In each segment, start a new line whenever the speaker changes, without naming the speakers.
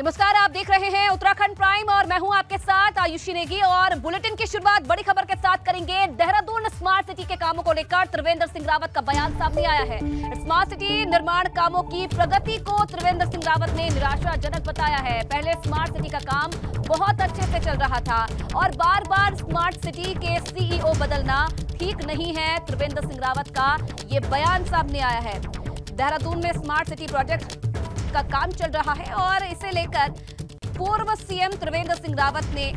नमस्कार, आप देख रहे हैं उत्तराखंड प्राइम और मैं हूँ आपके साथ आयुषी नेगी और बुलेटिन की शुरुआत बड़ी खबर के साथ करेंगे। देहरादून स्मार्ट सिटी के कामों को लेकर त्रिवेंद्र सिंह रावत का बयान सामने आया है। स्मार्ट सिटी निर्माण कामों की प्रगति को त्रिवेंद्र सिंह रावत ने निराशाजनक बताया है। पहले स्मार्ट सिटी का काम बहुत अच्छे से चल रहा था और बार बार स्मार्ट सिटी के सीईओ बदलना ठीक नहीं है त्रिवेंद्र सिंह रावत का, ये बयान सामने आया है। देहरादून में स्मार्ट सिटी प्रोजेक्ट का काम चल रहा है और इसे लेकर पूर्व सीएम त्रिवेंद्र सिंह रावत ने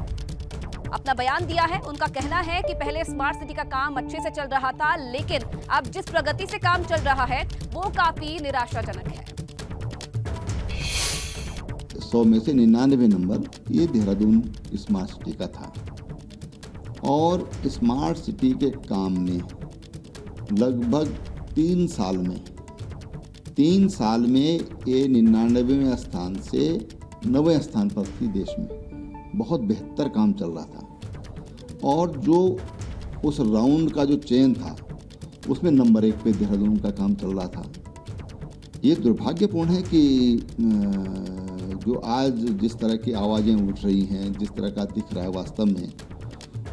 अपना बयान दिया है। उनका कहना है कि पहले स्मार्ट सिटी का काम अच्छे से चल रहा था, लेकिन अब जिस प्रगति से काम चल रहा है, वो काफ़ी निराशाजनक है।
सौ में से निन्यानवे नंबर ये देहरादून स्मार्ट सिटी का था। और स्मार्ट सिटी के काम में लगभग तीन साल में तीन साल में ये निन्यानवेवें स्थान से नवे स्थान पर थी देश में। बहुत बेहतर काम चल रहा था। और जो उस राउंड का जो चेन था, उसमें नंबर एक पे देहरादून का काम चल रहा था। ये दुर्भाग्यपूर्ण है कि जो आज जिस तरह की आवाज़ें उठ रही हैं, जिस तरह का दिख रहा है वास्तव में,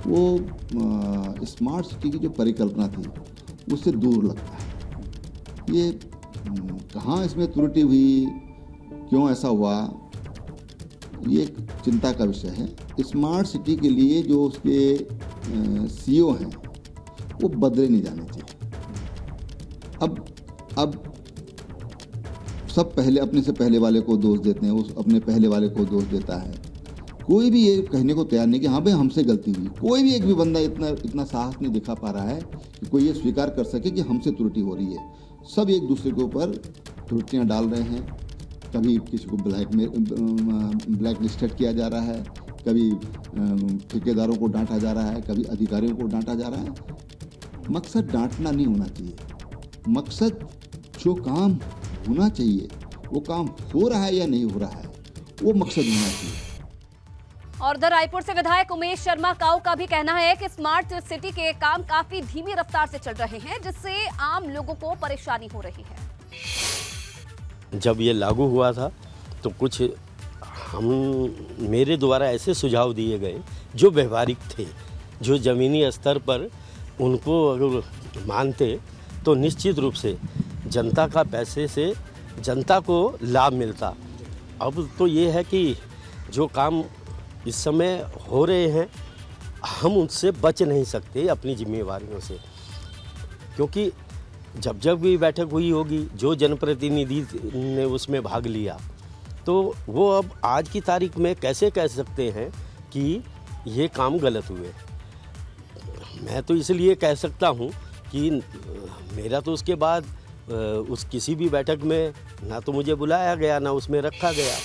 वो स्मार्ट सिटी की जो परिकल्पना थी, उससे दूर लगता है। ये कहाँ इसमें त्रुटि हुई? क्यों ऐसा हुआ? ये एक चिंता का विषय है। स्मार्ट सिटी के लिए जो उसके सीईओ हैं, वो बदले नहीं जाने चाहिए। अब अब सब पहले, अपने से पहले वाले को दोष देते हैं उस अपने पहले वाले को दोष देता है। कोई भी ये कहने को तैयार नहीं कि हाँ भाई हमसे गलती हुई। कोई भी एक भी बंदा इतना इतना साहस नहीं दिखा पा रहा है कि कोई ये स्वीकार कर सके कि हमसे त्रुटि हो रही है। सब एक दूसरे के ऊपर त्रुटियाँ डाल रहे हैं। कभी किसी को ब्लैक में ब्लैक लिस्टेड किया जा रहा है, कभी ठेकेदारों को डांटा जा रहा है, कभी अधिकारियों को डांटा जा रहा है। मकसद डांटना नहीं होना चाहिए। मकसद जो काम होना चाहिए, वो काम हो रहा है या नहीं हो रहा है, वो मकसद होना चाहिए।
और उधर रायपुर से विधायक उमेश शर्मा काऊ का भी कहना है कि स्मार्ट सिटी के काम काफ़ी धीमी रफ्तार से चल रहे हैं, जिससे आम लोगों को परेशानी हो रही है।
जब ये लागू हुआ था तो कुछ हम, मेरे द्वारा ऐसे सुझाव दिए गए, जो व्यवहारिक थे, जो ज़मीनी स्तर पर उनको अगर मानते तो निश्चित रूप से जनता का पैसे से जनता को लाभ मिलता। अब तो ये है कि जो काम इस समय हो रहे हैं। हम उनसे बच नहीं सकते अपनी जिम्मेवारियों से। क्योंकि जब जब भी बैठक हुई होगी, जो जनप्रतिनिधि ने उसमें भाग लिया तो वो अब आज की तारीख में कैसे कह सकते हैं कि ये काम गलत हुए। मैं तो इसलिए कह सकता हूँ कि मेरा तो उसके बाद उस किसी भी बैठक में ना तो मुझे बुलाया गया, ना उसमें रखा गया।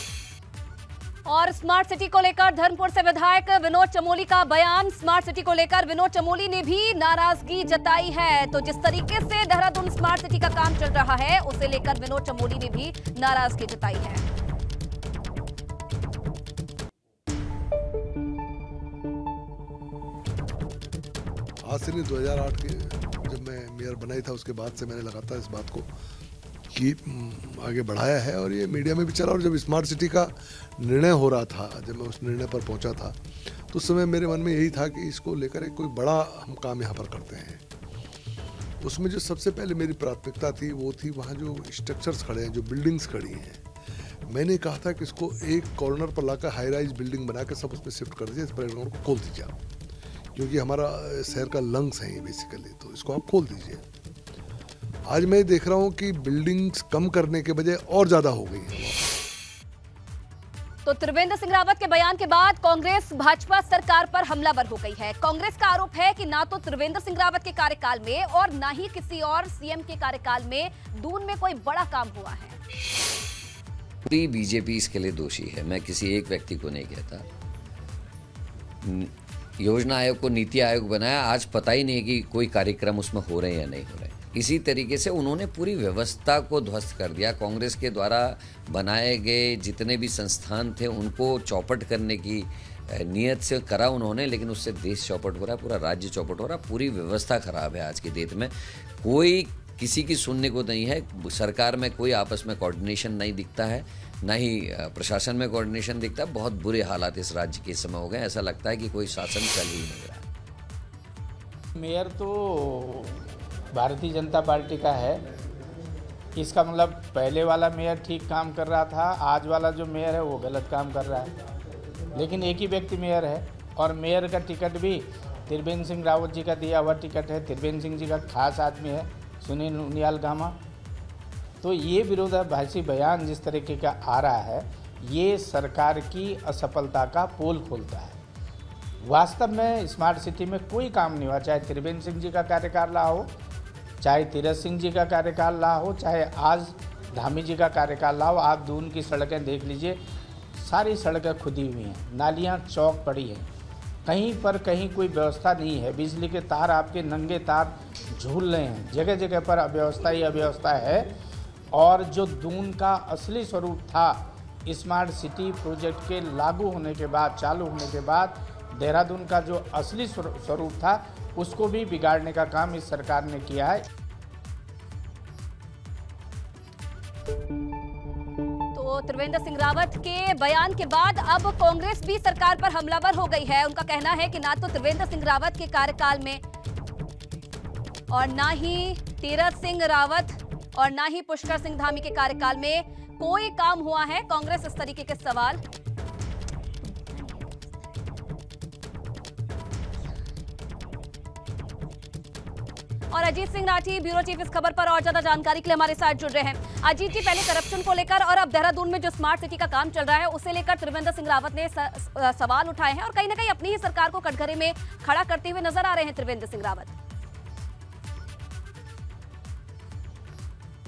और स्मार्ट सिटी को लेकर धर्मपुर से विधायक विनोद चमोली का बयान। स्मार्ट सिटी को लेकर विनोद चमोली ने भी नाराज़गी जताई है। तो जिस तरीके से देहरादून स्मार्ट सिटी का काम चल रहा है, उसे लेकर विनोद चमोली ने भी नाराज़गी जताई है।
आज से नहीं 2008 के जब मैं मेयर बनाई था, उसके बाद से मैंने लगातार इस बात को कि हम्म, आगे बढ़ाया है और ये मीडिया में भी चला और जब स्मार्ट सिटी का निर्णय हो रहा था जब मैं उस निर्णय पर पहुँचा था तो उस समय मेरे मन में यही था कि इसको लेकर एक कोई बड़ा हम काम यहाँ पर करते हैं। उसमें जो सबसे पहले मेरी प्राथमिकता थी वो थी वहाँ जो स्ट्रक्चर्स खड़े हैं जो बिल्डिंग्स खड़ी हैं। मैंने कहा था कि इसको एक कॉर्नर पर लाकर हाई राइज बिल्डिंग बना सब उसमें शिफ्ट कर दीजिए इस प्लेग्राउंड को खोल दीजिए आप। क्योंकि हमारा शहर का लंग्स है ये बेसिकली तो इसको आप खोल दीजिए। आज मैं देख रहा हूँ कि बिल्डिंग्स कम करने के बजाय और ज़्यादा हो गई हैं।
तो त्रिवेंद्र सिंह रावत के बयान के बाद कांग्रेस भाजपा सरकार पर हमलावर हो गई है। कांग्रेस का आरोप है कि ना तो त्रिवेंद्र सिंह रावत के कार्यकाल में और ना ही किसी और सीएम के कार्यकाल में दून में कोई बड़ा काम हुआ है।
पूरी बीजेपी इसके लिए दोषी है मैं किसी एक व्यक्ति को नहीं कहता। योजना आयोग को नीति आयोग बनाया आज पता ही नहीं कि कोई कार्यक्रम उसमें हो रहे हैं या नहीं हो रहे। इसी तरीके से उन्होंने पूरी व्यवस्था को ध्वस्त कर दिया। कांग्रेस के द्वारा बनाए गए जितने भी संस्थान थे, उनको चौपट करने की नियत से करा उन्होंने, लेकिन उससे देश चौपट हो रहा है, पूरा राज्य चौपट हो रहा है, पूरी व्यवस्था खराब है आज की डेट में। कोई किसी की सुनने को नहीं है, सरकार में कोई आपस में कोऑर्डिनेशन नहीं दिखता है, ना ही प्रशासन में कोऑर्डिनेशन दिखता है। बहुत बुरे हालात इस राज्य के समय हो गए ऐसा लगता है कि कोई शासन चल ही नहीं रहा।
मेयर तो भारतीय जनता पार्टी का है। इसका मतलब पहले वाला मेयर ठीक काम कर रहा था, आज वाला जो मेयर है वो गलत काम कर रहा है। लेकिन एक ही व्यक्ति मेयर है और मेयर का टिकट भी त्रिवेंद्र सिंह रावत जी का दिया हुआ टिकट है। त्रिवेंद्र सिंह जी का खास आदमी है, सुनील उनियाल गामा। तो ये विरोधाभासी बयान जिस तरीके का आ रहा है, ये सरकार की असफलता का पोल खोलता है। वास्तव में स्मार्ट सिटी में कोई काम नहीं हुआ, चाहे त्रिवेंद्र सिंह जी का कार्यकाल रहा हो चाहे तीरथ सिंह जी का कार्यकाल रहा हो, चाहे आज धामी जी का कार्यकाल रहा हो, आप दून की सड़कें देख लीजिए, सारी सड़कें खुदी हुई हैं, नालियाँ चौक पड़ी हैं। कहीं पर कहीं कोई व्यवस्था नहीं है, बिजली के तार आपके नंगे तार झूल रहे हैं जगह जगह पर अव्यवस्था ही अव्यवस्था है। और जो दून का असली स्वरूप था, स्मार्ट सिटी प्रोजेक्ट के लागू होने के बाद, चालू होने के बाद देहरादून का जो असली स्वरूप था, उसको भी बिगाड़ने का काम इस सरकार ने किया है।
तो त्रिवेंद्र सिंह रावत के बयान के बाद अब कांग्रेस भी सरकार पर हमलावर हो गई है। उनका कहना है कि ना तो त्रिवेंद्र सिंह रावत के कार्यकाल में और ना ही तीरथ सिंह रावत और ना ही पुष्कर सिंह धामी के कार्यकाल में कोई काम हुआ है। कांग्रेस इस तरीके के सवाल और अजीत सिंह राठी, ब्यूरो चीफ इस खबर पर और ज़्यादा जानकारी के लिए हमारे साथ जुड़ रहे हैं। अजीत जी, पहले करप्शन को लेकर और अब देहरादून में जो स्मार्ट सिटी का काम चल रहा है, उसे लेकर त्रिवेंद्र सिंह रावत ने सवाल उठाए हैं और कहीं ना कहीं अपनी ही सरकार को कटघरे में खड़ा करते हुए नज़र आ रहे हैं त्रिवेंद्र सिंह रावत।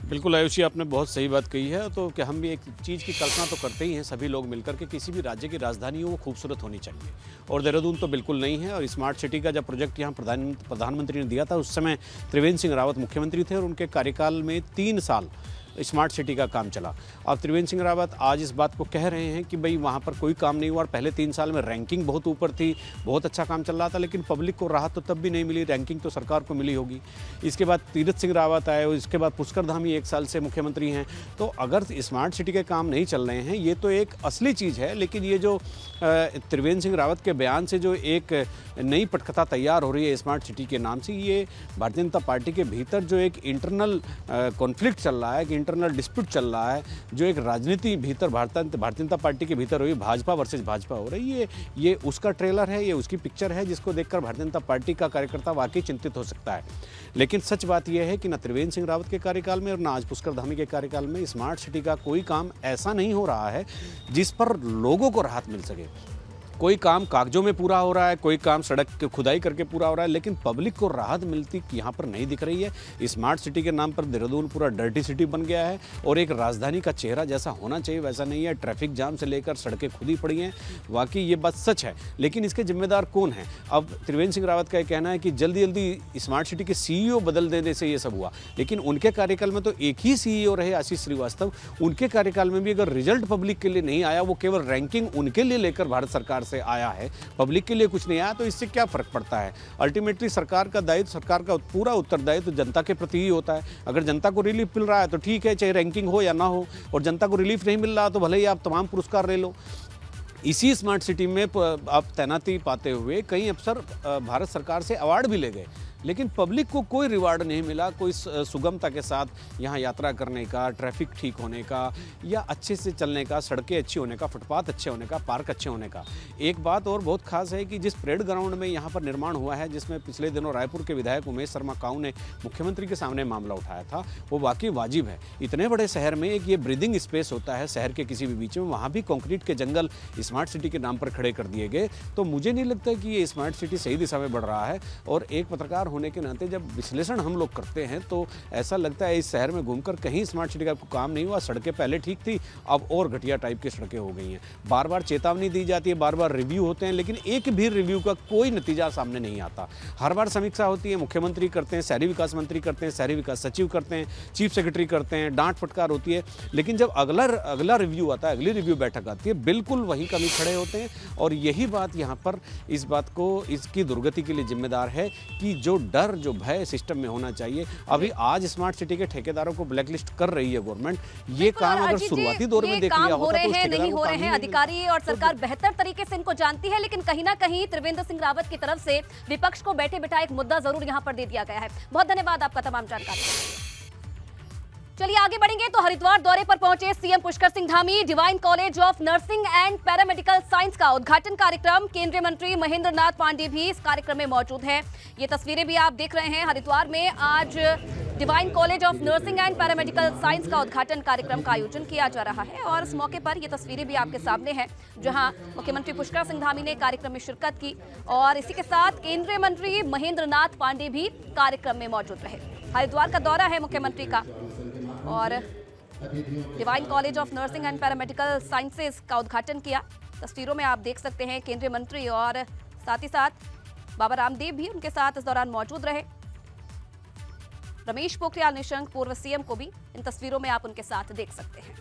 बिल्कुल आयुषी, आपने बहुत सही बात कही है। तो कि हम भी एक चीज़ की कल्पना तो करते ही हैं, सभी लोग मिलकर, के किसी भी राज्य की राजधानी हो वो खूबसूरत होनी चाहिए। और देहरादून तो बिल्कुल नहीं है, और स्मार्ट सिटी का जब प्रोजेक्ट यहाँ प्रधान, प्रधानमंत्री ने दिया था, उस समय त्रिवेंद्र सिंह रावत मुख्यमंत्री थे, और उनके कार्यकाल में तीन साल स्मार्ट सिटी का काम चला। अब त्रिवेंद्र सिंह रावत आज इस बात को कह रहे हैं कि भाई वहाँ पर कोई काम नहीं हुआ और पहले तीन साल में रैंकिंग बहुत ऊपर थी, बहुत अच्छा काम चल रहा था, लेकिन पब्लिक को राहत तो तब भी नहीं मिली, रैंकिंग तो सरकार को मिली होगी। इसके बाद तीरथ सिंह रावत आए और इसके बाद पुष्कर धामी एक साल से मुख्यमंत्री हैं। तो अगर स्मार्ट सिटी के काम नहीं चल रहे हैं, ये तो एक असली चीज़ है, लेकिन ये जो त्रिवेंद्र सिंह रावत के बयान से जो एक नई पटकथा तैयार हो रही है स्मार्ट सिटी के नाम से, ये भारतीय जनता पार्टी के भीतर जो एक इंटरनल कॉन्फ्लिक्ट चल रहा है, एक इंटरनल डिस्प्यूट चल रहा है, जो एक राजनीति भीतर भारतीय भारतीय जनता पार्टी के भीतर हुई, भाजपा वर्सेज भाजपा हो रही है। ये उसका ट्रेलर है, ये उसकी पिक्चर है, जिसको देखकर भारतीय जनता पार्टी का कार्यकर्ता वाकई चिंतित हो सकता है। लेकिन सच बात यह है कि न त्रिवेंद्र सिंह रावत के कार्यकाल में और न आज पुष्कर धामी के कार्यकाल में स्मार्ट सिटी का कोई काम ऐसा नहीं हो रहा है, जिस पर लोगों को राहत मिल सके। कोई काम कागजों में पूरा हो रहा है, कोई काम सड़क की खुदाई करके पूरा हो रहा है, लेकिन पब्लिक को राहत मिलती यहाँ पर नहीं दिख रही है। स्मार्ट सिटी के नाम पर देहरादून पूरा डर्टी सिटी बन गया है और एक राजधानी का चेहरा जैसा होना चाहिए, वैसा नहीं है। ट्रैफ़िक जाम से लेकर सड़कें खुदी पड़ी हैं। वाकई ये बात सच है, लेकिन इसके जिम्मेदार कौन है? अब त्रिवेंद्र सिंह रावत का यह कहना है कि जल्दी जल्दी स्मार्ट सिटी के सीईओ बदल देने से ये सब हुआ। लेकिन उनके कार्यकाल में तो एक ही सीईओ रहे आशीष श्रीवास्तव। उनके कार्यकाल में भी अगर रिज़ल्ट पब्लिक के लिए नहीं आया, वो केवल रैंकिंग उनके लिए लेकर भारत सरकार से आया है। पब्लिक के लिए कुछ नहीं आया तो इससे क्या फ़र्क पड़ता है? अल्टीमेटली सरकार का दायित्व, सरकार का पूरा उत्तरदायित्व जनता के प्रति ही होता है। अगर जनता को रिलीफ मिल रहा है तो ठीक है, चाहे रैंकिंग हो या ना हो, और जनता को रिलीफ नहीं मिल रहा तो भले ही आप तमाम पुरस्कार ले लो। इसी स्मार्ट सिटी में आप तैनाती पाते हुए कई अफसर भारत सरकार से अवार्ड भी ले गए। लेकिन पब्लिक को कोई रिवार्ड नहीं मिला, कोई सुगमता के साथ यहाँ यात्रा करने का, ट्रैफ़िक ठीक होने का, या अच्छे से चलने का, सड़कें अच्छी होने का, फुटपाथ अच्छे होने का, पार्क अच्छे होने का। एक बात और बहुत खास है कि जिस परेड ग्राउंड में यहाँ पर निर्माण हुआ है, जिसमें पिछले दिनों रायपुर के विधायक उमेश शर्मा काऊ ने मुख्यमंत्री के सामने मामला उठाया था, वो वाकई वाजिब है। इतने बड़े शहर में एक ये ब्रीदिंग स्पेस होता है, शहर के किसी भी बीच में, वहाँ भी कंक्रीट के जंगल स्मार्ट सिटी के नाम पर खड़े कर दिए गए। तो मुझे नहीं लगता कि ये स्मार्ट सिटी सही दिशा में बढ़ रहा है और एक पत्रकार होने के नाते जब विश्लेषण हम लोग करते हैं तो ऐसा लगता है इस शहर में घूमकर कहीं स्मार्ट सिटी का काम नहीं हुआ, सड़कें पहले ठीक थी, अब और घटिया टाइप की सड़कें हो गई हैं। बार बार चेतावनी दी जाती है बार बार रिव्यू होते हैं, लेकिन एक भी रिव्यू का कोई नतीजा सामने नहीं आता। हर बार समीक्षा होती है, मुख्यमंत्री करते हैं, शहरी विकास मंत्री करते हैं, शहरी विकास सचिव करते हैं, चीफ सेक्रेटरी करते हैं, डांट फटकार होती है। लेकिन जब अगला अगला रिव्यू आता है, अगली रिव्यू बैठक आती है, बिल्कुल वही कमी खड़े होते हैं। और यही बात यहाँ पर इस बात को, इसकी दुर्गति के लिए जिम्मेदार है कि जो जो डर जो भय सिस्टम में होना चाहिए। अभी आज स्मार्ट सिटी के ठेकेदारों को ब्लैकलिस्ट कर रही है गवर्नमेंट ये काम अगर शुरुआती दौर में देख लिया
हो रहे
तो
हैं नहीं हो रहे
हैं
अधिकारी और सरकार बेहतर तरीके से इनको जानती है लेकिन कहीं ना कहीं त्रिवेंद्र सिंह रावत की तरफ़ से विपक्ष को बैठे बैठा एक मुद्दा ज़रूर यहाँ पर दे दिया गया है। बहुत धन्यवाद आपका तमाम जानकारी। चलिए आगे बढ़ेंगे तो हरिद्वार दौरे पर पहुँचे CM Pushkar Singh Dhami, Divine college of nursing and paramedical science का उद्घाटन कार्यक्रम। केंद्रीय मंत्री महेंद्र नाथ पांडे भी इस कार्यक्रम में मौजूद हैं। ये तस्वीरें भी आप देख रहे हैं हरिद्वार में। आज Divine college of nursing and paramedical science का उद्घाटन कार्यक्रम का आयोजन किया जा रहा है और इस मौके पर ये तस्वीरें भी आपके सामने हैं, जहाँ मुख्यमंत्री पुष्कर सिंह धामी ने कार्यक्रम में शिरकत की और इसी के साथ केंद्रीय मंत्री महेंद्र नाथ पांडे भी कार्यक्रम में मौजूद रहे। हरिद्वार का दौरा है मुख्यमंत्री का। और Divine college of nursing and paramedical sciences का उद्घाटन किया। तस्वीरों में आप देख सकते हैं केंद्रीय मंत्री और साथ ही साथ बाबा रामदेव भी उनके साथ इस दौरान मौजूद रहे। रमेश पोखरियाल निशंक, पूर्व सीएम को भी इन तस्वीरों में आप उनके साथ देख सकते हैं।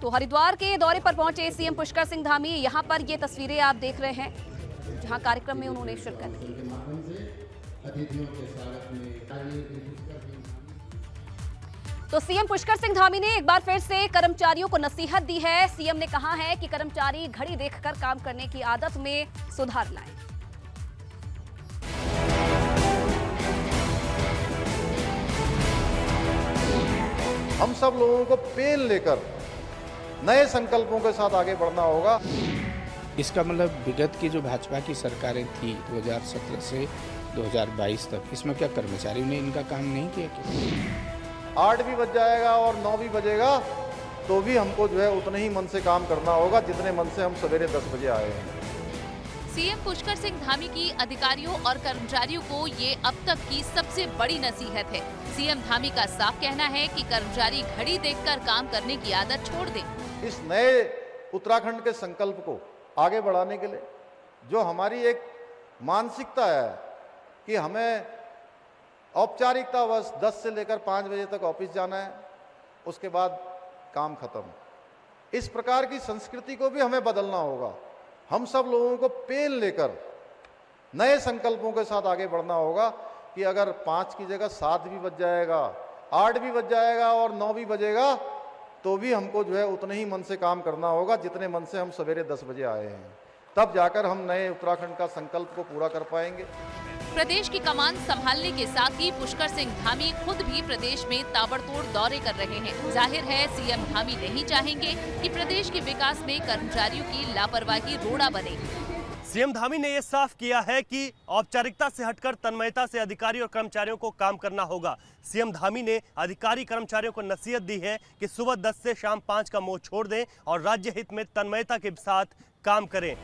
तो हरिद्वार के दौरे पर पहुँचे सीएम पुष्कर सिंह धामी, यहाँ पर ये तस्वीरें आप देख रहे हैं, जहाँ कार्यक्रम में उन्होंने शिरकत की। तो सीएम पुष्कर सिंह धामी ने एक बार फिर से कर्मचारियों को नसीहत दी है। सीएम ने कहा है कि कर्मचारी घड़ी देखकर काम करने की आदत में सुधार लाए।
हम सब लोगों को पेन लेकर नए संकल्पों के साथ आगे बढ़ना होगा।
इसका मतलब विगत की जो भाजपा की सरकारें थी 2017 से 2022 तक। इसमें क्या कर्मचारियों ने इनका काम नहीं किया क्या?
आठ भी बज जाएगा और नौ भी बजेगा तो भी हमको जो है उतने ही मन से काम करना होगा जितने मन से हम सवेरे दस बजे आए हैं।
सीएम पुष्कर सिंह धामी की अधिकारियों और कर्मचारियों को ये अब तक की सबसे बड़ी नसीहत है। सीएम धामी का साफ़ कहना है कि कर्मचारी घड़ी देखकर काम करने की आदत छोड़ दें।
इस नए उत्तराखंड के संकल्प को आगे बढ़ाने के लिए जो हमारी एक मानसिकता है कि हमें औपचारिकता बस 10 से लेकर 5 बजे तक ऑफ़िस जाना है, उसके बाद काम खत्म। इस प्रकार की संस्कृति को भी हमें बदलना होगा। हम सब लोगों को पेन लेकर नए संकल्पों के साथ आगे बढ़ना होगा कि अगर पाँच की जगह सात भी बज जाएगा, आठ भी बज जाएगा और नौ भी बजेगा तो भी हमको जो है उतने ही मन से काम करना होगा जितने मन से हम सवेरे दस बजे आए हैं। तब जाकर हम नए उत्तराखंड का संकल्प को पूरा कर पाएँगे।
प्रदेश की कमान संभालने के साथ ही पुष्कर सिंह धामी खुद भी प्रदेश में ताबड़तोड़ दौरे कर रहे हैं। ज़ाहिर है, सीएम धामी नहीं चाहेंगे कि प्रदेश के विकास में कर्मचारियों की लापरवाही रोड़ा बने।
सीएम धामी ने यह साफ़ किया है कि औपचारिकता से हटकर तन्मयता से अधिकारी और कर्मचारियों को काम करना होगा। सीएम धामी ने अधिकारी कर्मचारियों को नसीहत दी है कि सुबह 10 से शाम 5 का मोह छोड़ दें और राज्य हित में तन्मयता के साथ काम करें।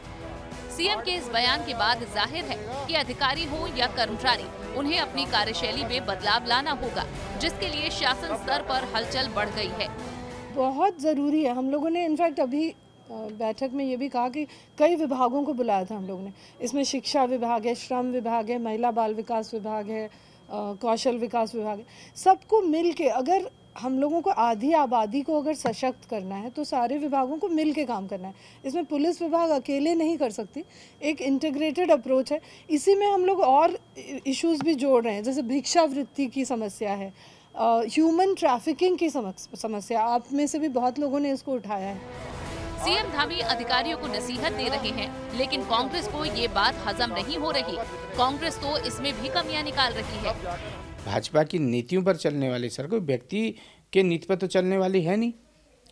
सीएम के इस बयान के बाद ज़ाहिर है कि अधिकारी हो या कर्मचारी, उन्हें अपनी कार्यशैली में बदलाव लाना होगा, जिसके लिए शासन स्तर पर हलचल बढ़ गई है।
बहुत ज़रूरी है। हम लोगों ने इनफैक्ट अभी बैठक में ये भी कहा कि कई विभागों को बुलाया था हम लोगों ने। इसमें शिक्षा विभाग है, श्रम विभाग है, महिला बाल विकास विभाग है कौशल विकास विभाग, सबको मिल के अगर हम लोगों को आधी आबादी को अगर सशक्त करना है तो सारे विभागों को मिल के काम करना है। इसमें पुलिस विभाग अकेले नहीं कर सकती, एक इंटीग्रेटेड अप्रोच है। इसी में हम लोग और इश्यूज़ भी जोड़ रहे हैं, जैसे भिक्षावृत्ति की समस्या है ह्यूमन ट्रैफिकिंग की समस- समस्या, आप में से भी बहुत लोगों ने इसको उठाया है।
सीएम धामी अधिकारियों को नसीहत दे रहे हैं, लेकिन कांग्रेस को ये बात हजम नहीं हो रही। कांग्रेस तो इसमें भी कमियाँ निकाल रही है।
भाजपा की नीतियों पर चलने वाली सर, कोई व्यक्ति के नीति पर तो चलने वाली है नहीं।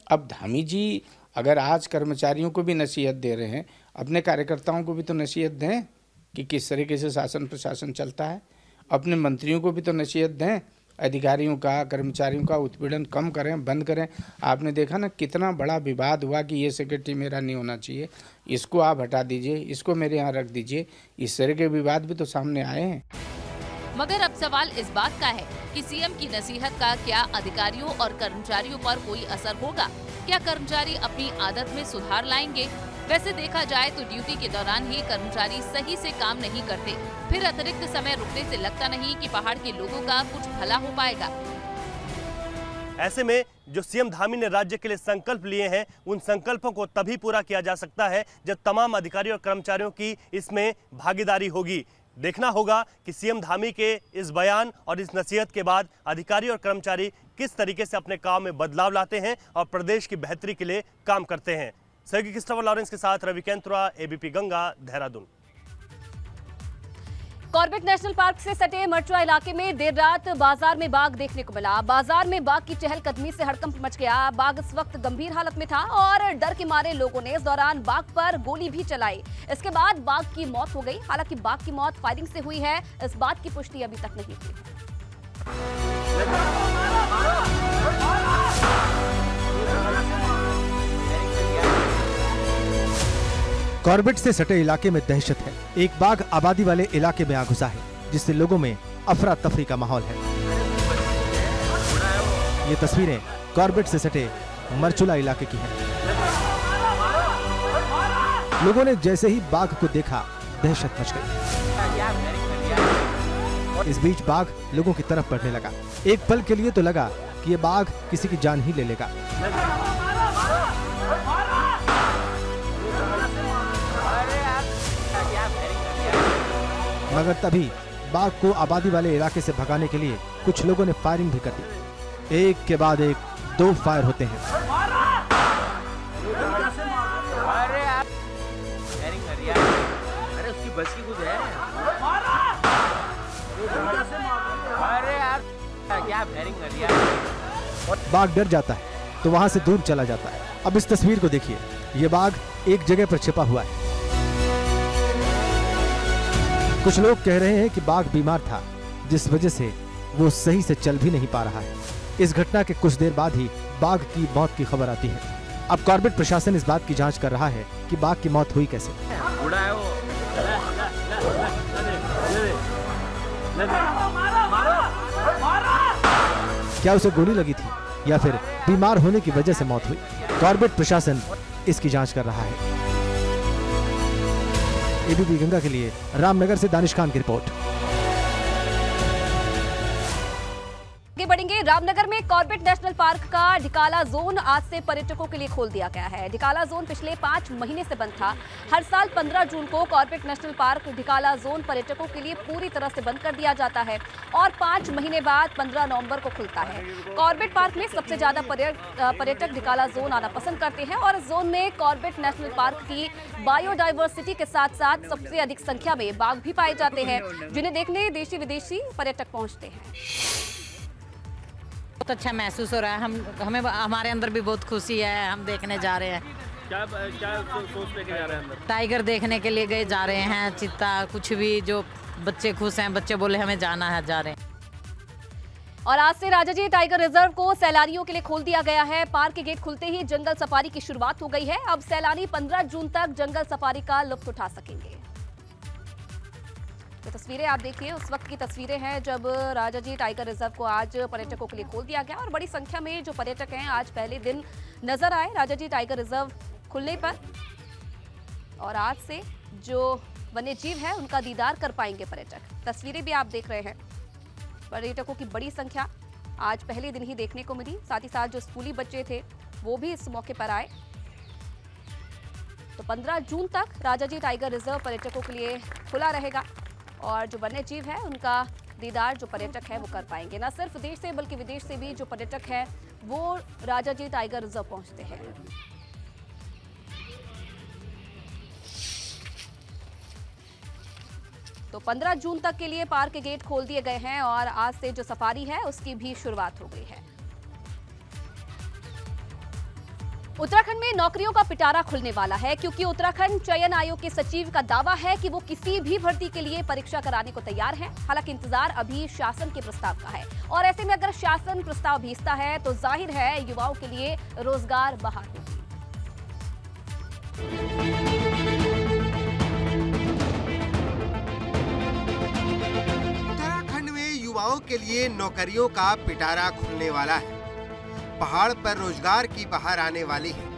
अब धामी जी अगर आज कर्मचारियों को भी नसीहत दे रहे हैं, अपने कार्यकर्ताओं को भी तो नसीहत दें कि किस तरीके से शासन प्रशासन चलता है, अपने मंत्रियों को भी तो नसीहत दें अधिकारियों का, कर्मचारियों का उत्पीड़न कम करें, बंद करें। आपने देखा ना कितना बड़ा विवाद हुआ कि ये सेक्रेटरी मेरा नहीं होना चाहिए। इसको आप हटा दीजिए, इसको मेरे यहाँ रख दीजिए। इस तरह के विवाद भी तो सामने आए हैं।
मगर अब सवाल इस बात का है कि सीएम की नसीहत का क्या अधिकारियों और कर्मचारियों पर कोई असर होगा? क्या कर्मचारी अपनी आदत में सुधार लाएँगे? वैसे देखा जाए तो ड्यूटी के दौरान ही कर्मचारी सही से काम नहीं करते। फिर अतिरिक्त समय रुकने से लगता नहीं कि पहाड़ के लोगों का कुछ भला हो पाएगा।
ऐसे में जो सीएम धामी ने राज्य के लिए संकल्प लिए हैं, उन संकल्पों को तभी पूरा किया जा सकता है जब तमाम अधिकारी और कर्मचारियों की इसमें भागीदारी होगी। देखना होगा कि सीएम धामी के इस बयान और इस नसीहत के बाद अधिकारी और कर्मचारी किस तरीके से अपने काम में बदलाव लाते हैं और प्रदेश की बेहतरी के लिए काम करते हैं। सहयोगी क्रिस्टोफर लॉरेंस के साथ Ravi Kaintra ABP Ganga, Dehradun.
Corbett national park से सटे मरचुआ इलाके में देर रात बाज़ार में बाघ देखने को मिला। बाज़ार में बाघ की चहलकदमी से हड़कंप मच गया। बाघ इस वक्त गंभीर हालत में था और डर के मारे लोगों ने इस दौरान बाघ पर गोली भी चलाई। इसके बाद बाघ की मौत हो गई। हालाँकि बाघ की मौत फायरिंग से हुई है। इस बात की पुष्टि अभी तक नहीं हुई।
कॉर्बेट से सटे इलाके में दहशत है। एक बाघ आबादी वाले इलाके में आ घुसा है, जिससे लोगों में अफरा तफरी का माहौल है। ये तस्वीरें कॉर्बेट से सटे मरचुला इलाके की हैं। लोगों ने जैसे ही बाघ को देखा, दहशत मच गई। इस बीच बाघ लोगों की तरफ़ बढ़ने लगा। एक पल के लिए तो लगा कि ये बाघ किसी की जान ही ले लेगा। मगर तभी बाघ को आबादी वाले इलाके से भगाने के लिए कुछ लोगों ने फायरिंग भी कर दी। एक के बाद एक दो फायर होते हैं? बाघ डर जाता है तो वहाँ से दूर चला जाता है। अब इस तस्वीर को देखिए। ये बाघ एक जगह पर छिपा हुआ है। कुछ लोग कह रहे हैं कि बाघ बीमार था जिस वजह से वो सही से चल भी नहीं पा रहा है। इस घटना के कुछ देर बाद ही बाघ की मौत की खबर आती है। अब कॉर्बेट प्रशासन इस बात की जाँच कर रहा है कि बाघ की मौत हुई कैसे। क्या उसे गोली लगी थी या फिर बीमार होने की वजह से मौत हुई? कॉर्बेट प्रशासन इसकी जाँच कर रहा है। एबीपी गंगा के लिए रामनगर से दानिश खान की रिपोर्ट।
आगे बढ़ेंगे। रामनगर में कॉर्बेट नेशनल पार्क का ढिकाला जोन आज से पर्यटकों के लिए खोल दिया गया है। ढिकाला जोन पिछले पाँच महीने से बंद था। हर साल 15 जून को Corbett national park Dhikala zone पर्यटकों के लिए पूरी तरह से बंद कर दिया जाता है और पाँच महीने बाद 15 नवंबर को खुलता है। कॉर्बेट पार्क में सबसे ज़्यादा पर्यटक ढिकाला जोन आना पसंद करते हैं और जोन में कॉर्बेट नेशनल पार्क की बायोडाइवर्सिटी के साथ साथ सबसे अधिक संख्या में बाघ भी पाए जाते हैं, जिन्हें देखने देशी विदेशी पर्यटक पहुँचते हैं।
बहुत अच्छा महसूस हो रहा है। हम हमें हमारे अंदर भी बहुत खुशी है हम देखने जा रहे हैं।
क्या क्या सोच लेके जा रहे हैं अंदर?
टाइगर देखने के लिए गए जा रहे हैं चित्ता कुछ भी जो बच्चे खुश हैं बच्चे बोले हमें जाना है जा रहे हैं।
और आज से राजा जी टाइगर रिज़र्व को सैलानियों के लिए खोल दिया गया है। पार्क के गेट खुलते ही जंगल सफारी की शुरुआत हो गई है। अब सैलानी 15 जून तक जंगल सफारी का लुत्फ उठा सकेंगे। तो तस्वीरें आप देखिए, उस वक्त की तस्वीरें हैं जब राजाजी टाइगर रिज़र्व को आज पर्यटकों के लिए खोल दिया गया और बड़ी संख्या में जो पर्यटक हैं आज पहले दिन नज़र आए राजाजी टाइगर रिज़र्व खुलने पर। और आज से जो वन्य जीव है, उनका दीदार कर पाएँगे पर्यटक। तस्वीरें भी आप देख रहे हैं। पर्यटकों की बड़ी संख्या आज पहले दिन ही देखने को मिली। साथ ही साथ जो स्कूली बच्चे थे, वो भी इस मौके पर आए। तो 15 जून तक राजाजी टाइगर रिज़र्व पर्यटकों के लिए खुला रहेगा। और जो वन्य जीव है, उनका दीदार जो पर्यटक है, वो कर पाएँगे। न सिर्फ़ देश से, बल्कि विदेश से भी जो पर्यटक है, वो राजाजी टाइगर रिज़र्व पहुँचते हैं। तो 15 जून तक के लिए पार्क के गेट खोल दिए गए हैं और आज से जो सफारी है, उसकी भी शुरुआत हो गई है। उत्तराखंड में नौकरियों का पिटारा खुलने वाला है, क्योंकि उत्तराखंड चयन आयोग के सचिव का दावा है कि वो किसी भी भर्ती के लिए परीक्षा कराने को तैयार है। हालाँकि इंतज़ार अभी शासन के प्रस्ताव का है। और ऐसे में अगर शासन प्रस्ताव भेजता है तो ज़ाहिर है युवाओं के लिए रोज़गार बहाल होगी।
उत्तराखंड में युवाओं के लिए नौकरियों का पिटारा खुलने वाला है। पहाड़ पर रोज़गार की बहार आने वाली है,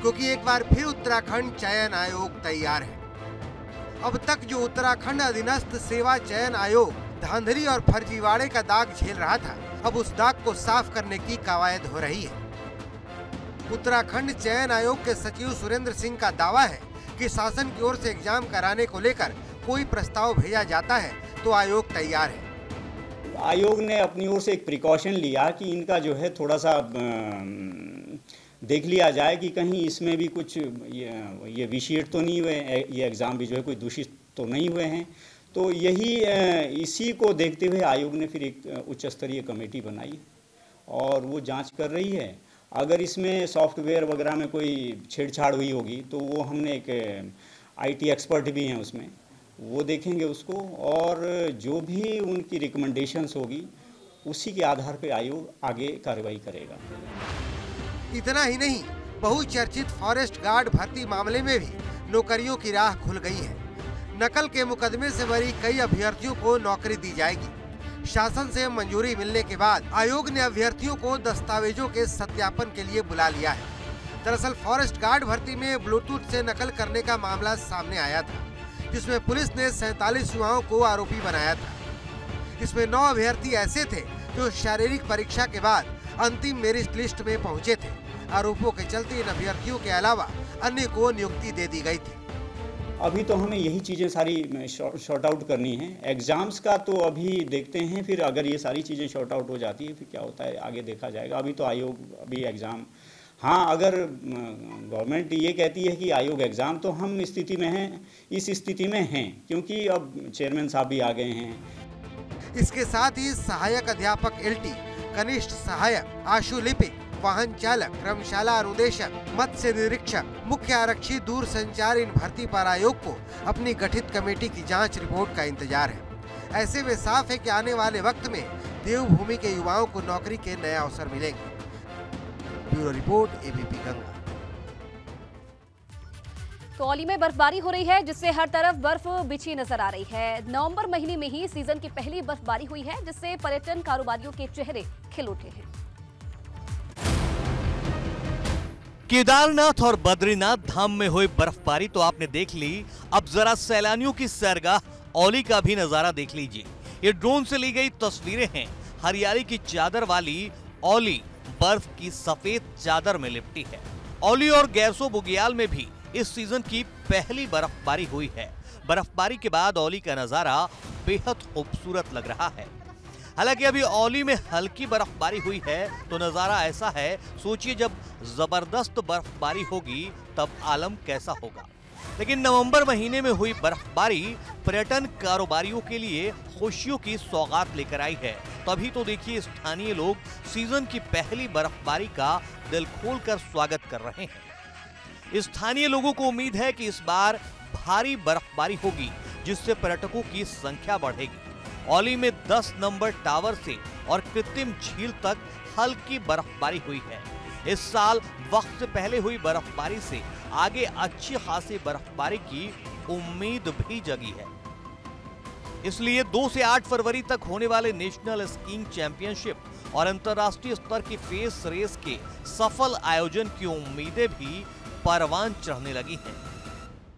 क्योंकि एक बार फिर उत्तराखंड चयन आयोग तैयार है। अब तक जो उत्तराखंड अधीनस्थ सेवा चयन आयोग धांधली और फर्जीवाड़े का दाग झेल रहा था, अब उस दाग को साफ़ करने की कवायद हो रही है। उत्तराखंड चयन आयोग के सचिव सुरेंद्र सिंह का दावा है कि शासन की ओर से एग्ज़ाम कराने को लेकर कोई प्रस्ताव भेजा जाता है तो आयोग तैयार है।
आयोग ने अपनी ओर से एक प्रिकॉशन लिया कि इनका जो है थोड़ा सा देख लिया जाए कि कहीं इसमें भी कुछ ये, ये विशीट तो नहीं हुए ये एग्ज़ाम भी जो है कोई दूषित तो नहीं हुए हैं। तो यही इसी को देखते हुए आयोग ने फिर एक उच्च स्तरीय कमेटी बनाई और वो जाँच कर रही है। अगर इसमें सॉफ्टवेयर वगैरह में कोई छेड़छाड़ हुई होगी तो वो हमने एक आईटी एक्सपर्ट भी हैं उसमें। वो देखेंगे उसको और जो भी उनकी रिकमेंडेशंस होगी, उसी के आधार पर आयोग आगे कार्रवाई करेगा।
इतना ही नहीं, बहुचर्चित फॉरेस्ट गार्ड भर्ती मामले में भी नौकरियों की राह खुल गई है। नकल के मुकदमे से मरी कई अभ्यर्थियों को नौकरी दी जाएगी। शासन से मंजूरी मिलने के बाद आयोग ने अभ्यर्थियों को दस्तावेजों के सत्यापन के लिए बुला लिया है। दरअसल फॉरेस्ट गार्ड भर्ती में ब्लूटूथ से नकल करने का मामला सामने आया था। जिसमें पुलिस ने सैतालीस युवाओं को आरोपी बनाया था। इसमें नौ अभ्यर्थी ऐसे थे जो शारीरिक परीक्षा के बाद अंतिम मेरिट लिस्ट में पहुँचे थे। आरोपों के चलते इन अभ्यर्थियों के अलावा अन्य को नियुक्ति दे दी गई थी।
अभी तो हमें यही चीज़ें सारी शॉर्ट आउट करनी है। एग्ज़ाम्स का तो अभी देखते हैं, फिर अगर ये सारी चीज़ें शॉर्ट आउट हो जाती है, फिर क्या होता है, आगे देखा जाएगा। अभी तो आयोग, अभी एग्ज़ाम हाँ अगर गवर्नमेंट ये कहती है कि आयोग एग्ज़ाम तो हम स्थिति में हैं, इस स्थिति में हैं, क्योंकि अब चेयरमैन साहब भी आ गए हैं।
इसके साथ ही सहायक अध्यापक एलटी, कनिष्ठ सहायक, आशु लिपिक वाहन चालक, कर्मशाला अनुदेशक, मत्स्य निरीक्षक, मुख्य आरक्षी दूर संचार इन भर्ती पर आयोग को अपनी गठित कमेटी की जाँच रिपोर्ट का इंतज़ार है। ऐसे में साफ़ है कि आने वाले वक्त में देवभूमि के युवाओं को नौकरी के नए अवसर मिलेंगे। Bureau report ABP Ganga.
तो औली में बर्फबारी हो रही है जिससे हर तरफ़ बर्फ़ बिछी नज़र आ रही है। नवंबर महीने में ही सीज़न की पहली बर्फबारी हुई है जिससे पर्यटन कारोबारियों के चेहरे खिल उठे हैं।
केदारनाथ और बद्रीनाथ धाम में हुई बर्फबारी तो आपने देख ली। अब जरा सैलानियों की सैरगाह औली का भी नज़ारा देख लीजिए। ये ड्रोन से ली गई तस्वीरें हैं। हरियाली की चादर वाली औली। बर्फ़ की सफ़ेद चादर में लिपटी है। औली और गैरसो बुगियाल में भी इस सीज़न की पहली बर्फबारी हुई है। बर्फबारी के बाद औली का नज़ारा बेहद खूबसूरत लग रहा है। हालाँकि अभी औली में हल्की बर्फबारी हुई है तो नज़ारा ऐसा है, सोचिए जब ज़बरदस्त बर्फबारी होगी, तब आलम कैसा होगा। लेकिन नवंबर महीने में हुई बर्फबारी पर्यटन कारोबारियों के लिए खुशियों की सौगात लेकर आई है। तभी तो देखिए स्थानीय लोग सीज़न की पहली बर्फबारी का दिल खोलकर स्वागत कर रहे हैं। स्थानीय लोगों को उम्मीद है कि इस बार भारी बर्फबारी होगी, जिससे पर्यटकों की संख्या बढ़ेगी। औली में 10 नंबर टावर से और कृत्रिम झील तक हल्की बर्फबारी हुई है। इस साल वक्त से पहले हुई बर्फबारी से आगे अच्छी खासी बर्फबारी की उम्मीद भी जगी है। इसलिए 2 से 8 फरवरी तक होने वाले नेशनल स्कीइंग चैंपियनशिप और अंतर्राष्ट्रीय स्तर की फेस रेस के सफल आयोजन की उम्मीदें भी परवान चढ़ने लगी हैं।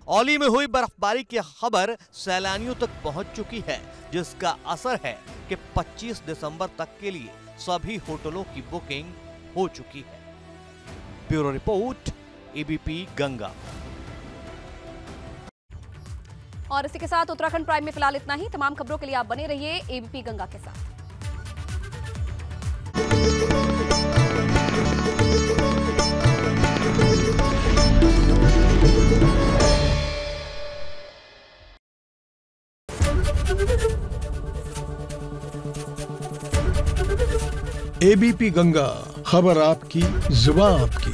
औली में हुई बर्फबारी की खबर सैलानियों तक पहुँच चुकी है, जिसका असर है कि 25 दिसंबर तक के लिए सभी होटलों की बुकिंग हो चुकी है। Bureau report, ABP Ganga.
और इसी के साथ उत्तराखंड प्राइम में फ़िलहाल इतना ही। तमाम खबरों के लिए आप बने रहिए एबीपी गंगा के साथ।
एबीपी गंगा, खबर आपकी जुबा आपकी।